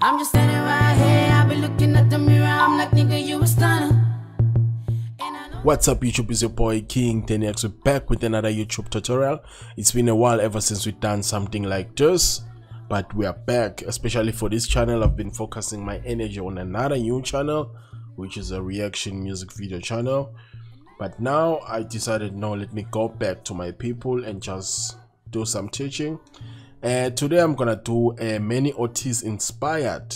I'm just standing right here. I be looking at the mirror. I'm like, nigga, you a stunner. What's up YouTube, it's your boy King Denny X. We're back with another YouTube tutorial. It's been a while ever since we've done something like this, but we are back, especially for this channel. I've been focusing my energy on another new channel, which is a reaction music video channel. But now I decided, no, let me go back to my people and just do some teaching. Uh, today I'm gonna do a Manny Ortiz inspired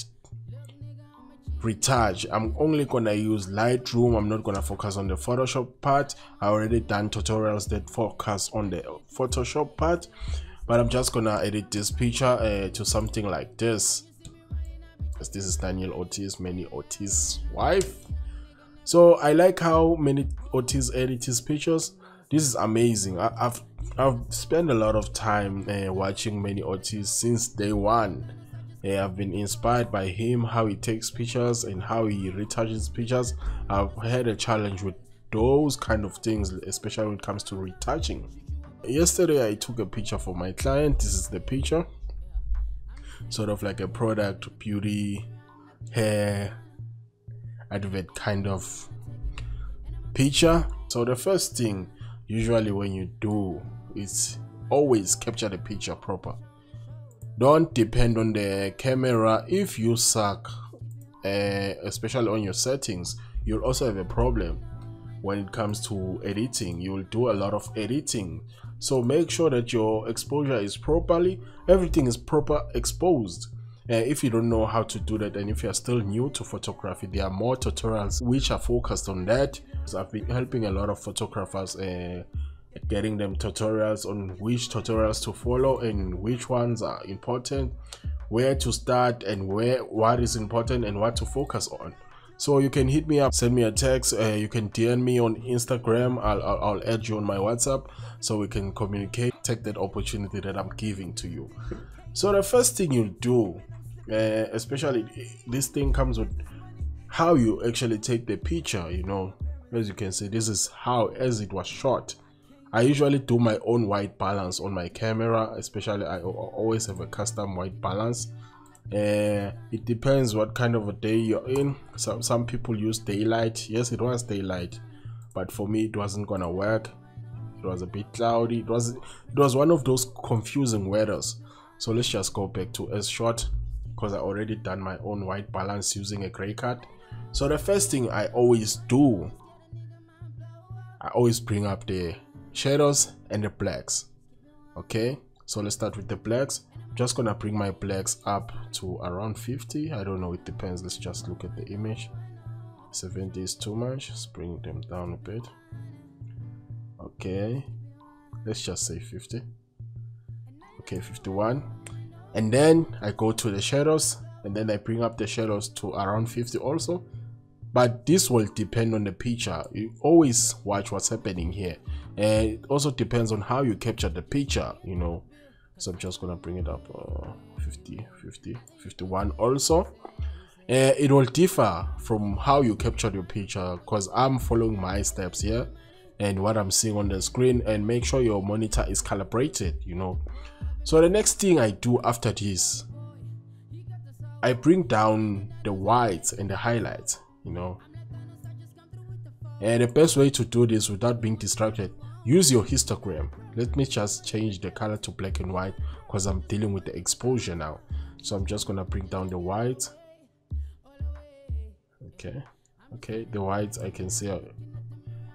retouch i'm only gonna use lightroom. I'm not gonna focus on the photoshop part. I already done tutorials that focus on the photoshop part but i'm just gonna edit this picture uh, to something like this. Because this is Daniel Ortiz Manny Ortiz wife. So i like how Manny Ortiz edit his pictures. This is amazing. I, have i've spent a lot of time uh, watching Manny Ortiz since day one I've been inspired by him, how he takes pictures and how he retouches pictures. I've had a challenge with those kind of things, especially when it comes to retouching. Yesterday, I took a picture for my client. This is the picture, sort of like a product, beauty, hair, advert kind of picture. So the first thing, usually when you do, is always capture the picture proper. Don't depend on the camera. If you suck uh, especially on your settings you'll also have a problem. When it comes to editing you'll do a lot of editing. So make sure that your exposure is properly everything is proper exposed uh, if you don't know how to do that and if you're still new to photography there are more tutorials which are focused on that. So i've been helping a lot of photographers uh, getting them tutorials on which tutorials to follow and which ones are important where to start and where what is important and what to focus on. So you can hit me up send me a text uh, you can dm me on instagram I'll, I'll, I'll add you on my whatsapp so we can communicate take that opportunity that i'm giving to you so the first thing you do uh, especially this thing comes with how you actually take the picture you know as you can see this is how as it was shot I usually do my own white balance on my camera, especially I always have a custom white balance. Uh, it depends what kind of a day you're in. Some some people use daylight. Yes, it was daylight, but for me it wasn't gonna work. It was a bit cloudy. It was it was one of those confusing weathers. So let's just go back to S shot because I already done my own white balance using a gray card. So the first thing I always do, I always bring up the shadows and the blacks okay? So let's start with the blacks. I'm just gonna bring my blacks up to around 50 I don't know it depends. Let's just look at the image. 70 is too much. Let's bring them down a bit. Okay let's just say 50 okay 51 and then I go to the shadows and then I bring up the shadows to around 50 also. But this will depend on the picture. You always watch what's happening here. And it also depends on how you capture the picture you know. So i'm just gonna bring it up uh, 50 50 51 also. Uh, it will differ from how you captured your picture because i'm following my steps here and what i'm seeing on the screen and make sure your monitor is calibrated you know so the next thing i do after this i bring down the whites and the highlights you know. And the best way to do this without being distracted use your histogram. Let me just change the color to black and white because i'm dealing with the exposure now. So i'm just gonna bring down the white okay okay the whites i can see i'm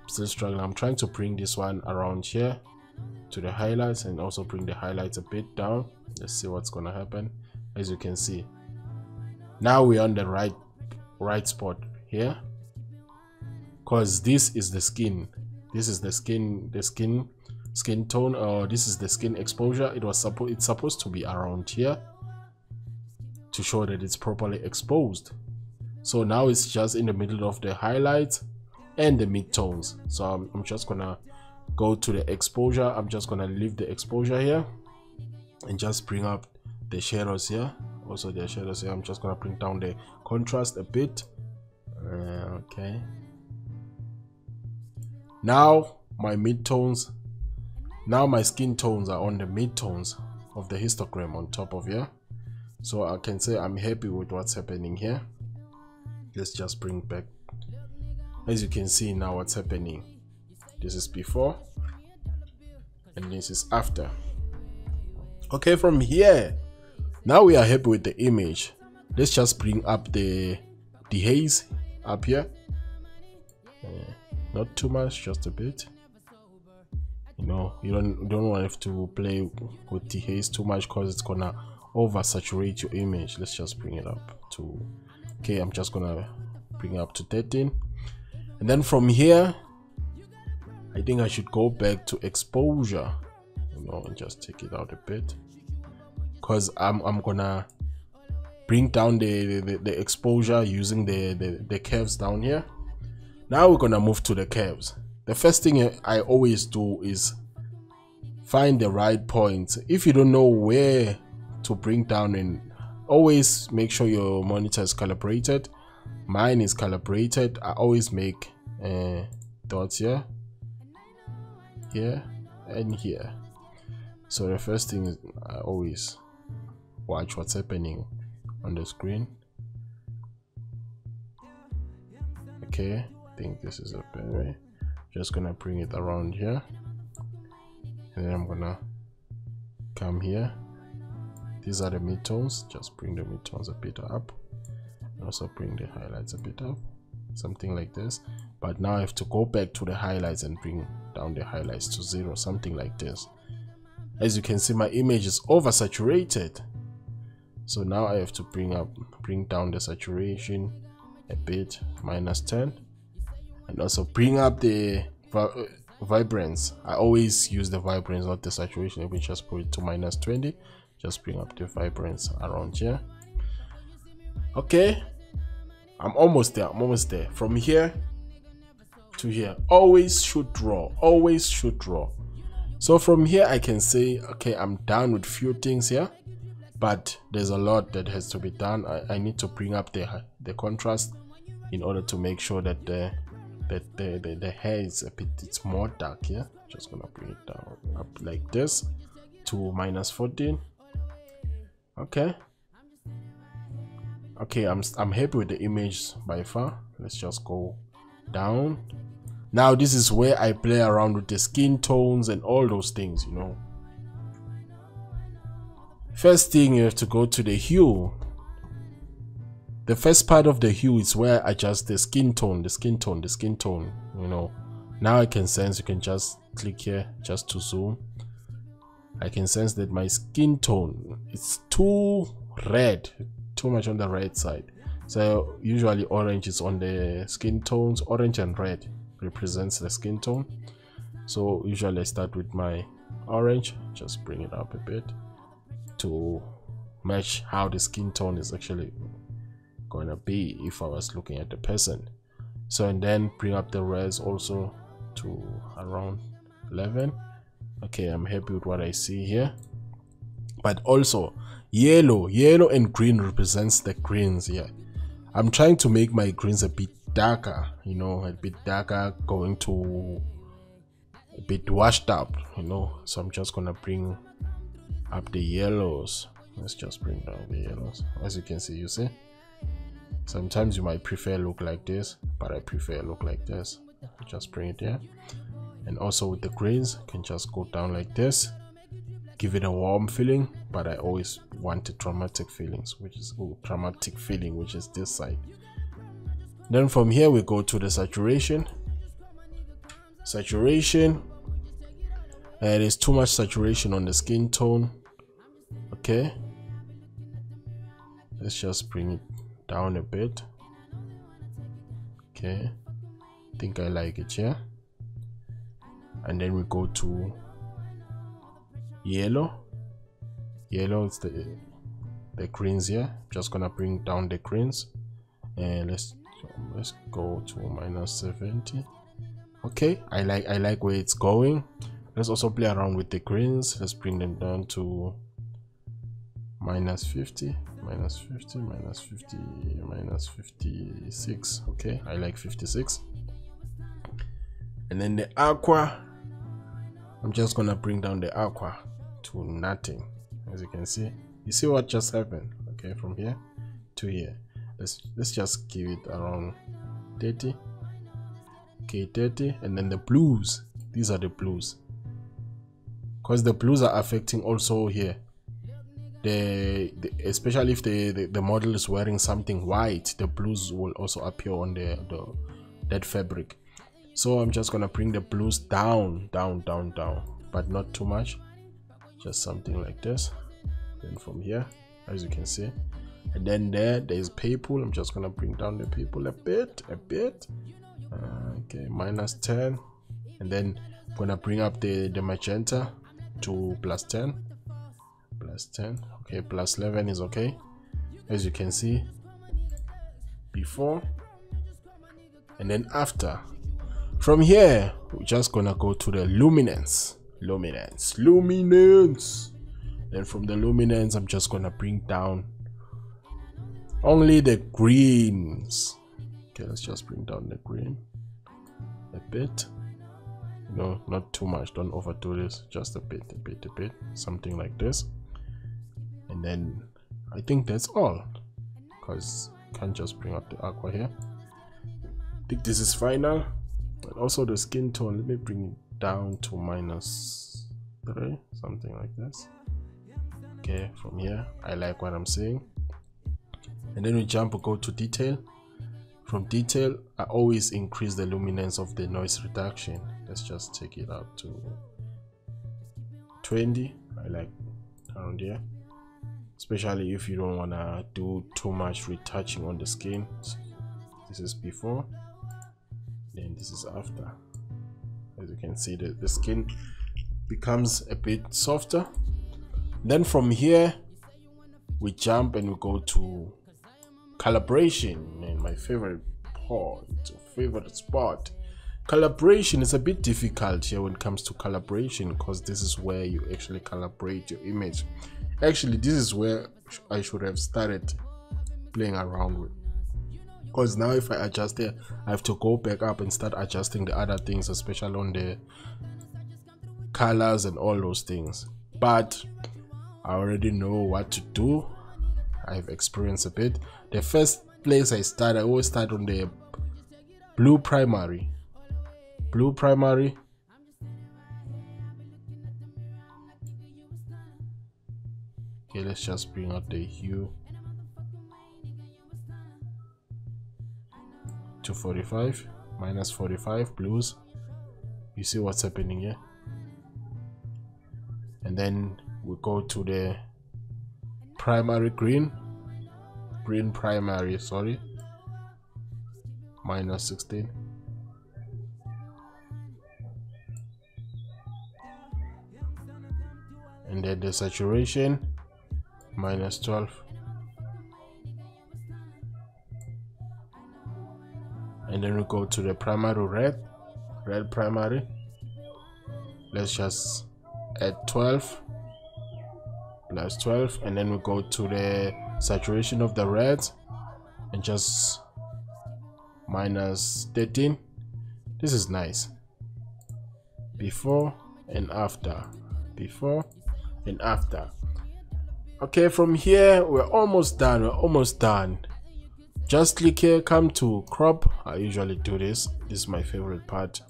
still struggling. I'm trying to bring this one around here to the highlights and also bring the highlights a bit down. Let's see what's gonna happen. As you can see now we're on the right right spot here. Because this is the skin. This is the skin the skin skin tone or uh, this is the skin exposure. It was supposed it's supposed to be around here to show that it's properly exposed. So now it's just in the middle of the highlights and the midtones so I'm, I'm just gonna go to the exposure. I'm just gonna leave the exposure here and just bring up the shadows here. Also the shadows here i'm just gonna bring down the contrast a bit. Uh, okay. Now my midtones now my skin tones are on the midtones of the histogram on top of here. So i can say i'm happy with what's happening here. Let's just bring back as you can see now what's happening this is before and this is after. Okay from here now we are happy with the image. Let's just bring up the the haze up here. Uh, not too much just a bit. You know you don't you don't want to play with the haze too much because it's gonna over saturate your image. Let's just bring it up to okay i'm just gonna bring it up to 13 and then from here i think i should go back to exposure you know and just take it out a bit. Because i'm i'm gonna bring down the, the, the exposure using the, the the curves down here. Now we're gonna move to the curves the first thing i always do is find the right point. If you don't know where to bring down and always make sure your monitor is calibrated. Mine is calibrated. I always make uh, dots here here and here. So the first thing is i always watch what's happening on the screen. Okay i think this is a better way just gonna bring it around here. And then i'm gonna come here. These are the midtones. Just bring the midtones a bit up. And also bring the highlights a bit up. Something like this. But now i have to go back to the highlights and bring down the highlights to zero something like this. As you can see my image is oversaturated. So now i have to bring up bring down the saturation a bit minus 10 and also bring up the uh, vibrance. I always use the vibrance not the saturation. Let me just put it to minus 20 just bring up the vibrance around here. Okay. I'm almost there i'm almost there. From here to here always should draw. Always should draw. So from here i can say okay i'm done with few things here but there's a lot that has to be done. I, I need to bring up the the contrast in order to make sure that the that the, the, the hair is a bit it's more dark here. Just gonna bring it down up like this to minus 14 okay. Okay i'm i'm happy with the image by far. Let's just go down. Now this is where i play around with the skin tones and all those things you know. First thing you have to go to the hue. The first part of the hue is where i adjust the skin tone the skin tone the skin tone you know. Now i can sense you can just click here just to zoom. I can sense that my skin tone is too red too much on the red side so usually orange is on the skin tones. Orange and red represents the skin tone. So usually i start with my orange just bring it up a bit to match how the skin tone is actually to be if i was looking at the person. So and then bring up the res also to around 11 okay i'm happy with what i see here. But also yellow yellow and green represents the greens here i'm trying to make my greens a bit darker you know a bit darker going to a bit washed up you know. So i'm just gonna bring up the yellows. Let's just bring down the yellows. As you can see you see? Sometimes you might prefer look like this but i prefer look like this. Just bring it there and also with the greens can just go down like this give it a warm feeling but i always want a dramatic feelings which is ooh, dramatic feeling which is this side. Then from here we go to the saturation. Saturation and there's too much saturation on the skin tone okay? Let's just bring it down a bit okay? I think I like it here and then we go to yellow yellow is the the greens here. Just gonna bring down the greens. And let's let's go to minus 70 okay I like I like where it's going. Let's also play around with the greens. Let's bring them down to minus 50 minus 50 minus 50 minus 56 okay i like 56 and then the aqua. I'm just gonna bring down the aqua to nothing. As you can see you see what just happened okay from here to here. Let's let's just give it around 30 okay 30 and then the blues. These are the blues. Because the blues are affecting also here. The, the especially if the, the, the model is wearing something white the blues will also appear on the, the that fabric. So i'm just gonna bring the blues down down down down but not too much just something like this. Then from here as you can see and then there there's purple. I'm just gonna bring down the people a bit a bit. Uh, okay minus 10 and then I'm gonna bring up the the magenta to plus 10 plus 10 okay plus 11 is okay. As you can see before and then after. From here we're just gonna go to the luminance luminance. Luminance! Then from the luminance i'm just gonna bring down only the greens. Okay let's just bring down the green a bit. No not too much. Don't overdo this. Just a bit a bit a bit. Something like this. And then i think that's all. Because can't just bring up the aqua here. I think this is final. But also the skin tone. Let me bring it down to minus three something like this. Okay from here i like what i'm seeing. And then we jump go to detail. From detail i always increase the luminance of the noise reduction. Let's just take it up to 20 i like around here. Especially if you don't want to do too much retouching on the skin. This is before then this is after as you can see the, the skin becomes a bit softer. Then from here we jump and we go to calibration. And my favorite point favorite spot. Calibration is a bit difficult here when it comes to calibration because this is where you actually calibrate your image. Actually this is where i should have started playing around with because now if i adjust here i have to go back up and start adjusting the other things especially on the colors and all those things. But i already know what to do. I've experienced a bit. The first place i start i always start on the blue primary. Blue primary. Okay let's just bring out the hue to 45 minus 45 blues. You see what's happening here? And then we go to the primary green. Green primary sorry. Minus 16 and then the saturation minus 12 and then we go to the primary red red primary. Let's just add 12 plus 12 and then we go to the saturation of the red and just minus 13 this is nice. Before and after. Before and after. Okay from here we're almost done. We're almost done just click here come to crop. I usually do this. This is my favorite part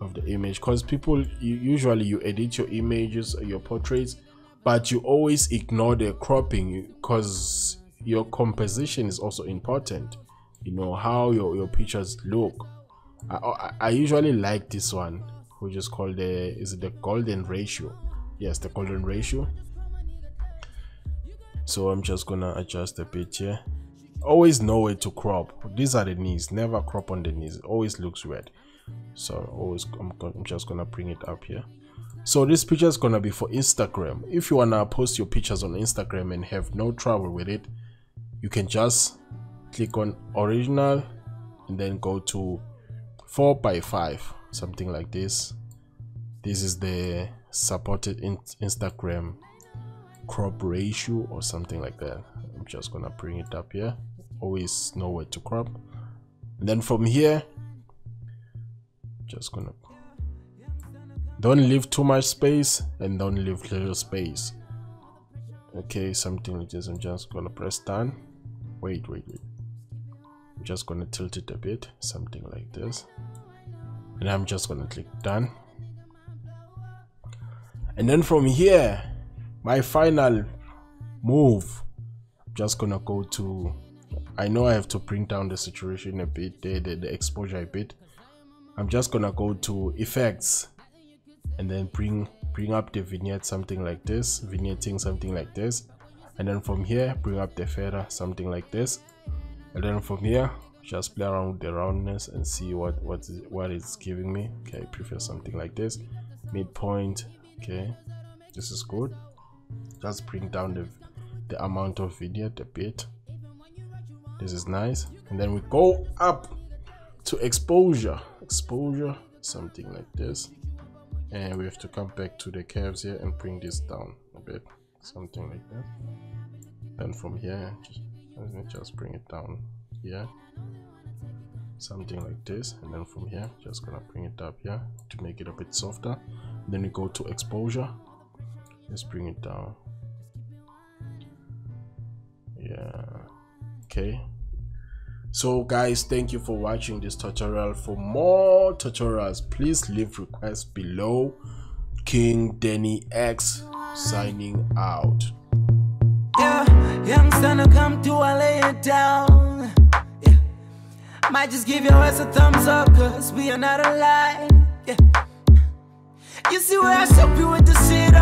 of the image because people you, usually you edit your images your portraits but you always ignore the cropping because your composition is also important. You know how your, your pictures look. I, I, I usually like this one which is called the is it the golden ratio? Yes the golden ratio. So i'm just gonna adjust a bit here always know where to crop. These are the knees. Never crop on the knees. It always looks weird so always I'm, I'm just gonna bring it up here. So this picture is gonna be for instagram. If you wanna post your pictures on instagram and have no trouble with it you can just click on original and then go to 4 by 5 something like this. This is the supported in instagram crop ratio or something like that. I'm just gonna bring it up here. Always know where to crop. And then from here just gonna don't leave too much space and don't leave little space. Okay something like this. I'm just gonna press done. Wait wait wait. I'm just gonna tilt it a bit something like this. And i'm just gonna click done. And then from here my final move i'm just gonna go to i know i have to bring down the saturation a bit the, the, the exposure a bit. I'm just gonna go to effects and then bring bring up the vignette something like this vignetting something like this. And then from here bring up the feather something like this. And then from here just play around with the roundness and see what what is, what it's giving me. Okay I prefer something like this. Midpoint okay. This is good just bring down the the amount of vignette a bit. This is nice. And then we go up to exposure. Exposure something like this. And we have to come back to the curves here and bring this down a bit. Something like that. Then from here just, let me just bring it down here. Something like this. And then from here just gonna bring it up here to make it a bit softer. Then we go to exposure. Let's bring it down yeah okay so guys thank you for watching this tutorial for more tutorials please leave requests below king denny x signing out Yeah, young son, come to I lay it down. Yeah. Might just give your ass a thumbs up, cause we are not aligned. Yeah. You see where I should be with the shit,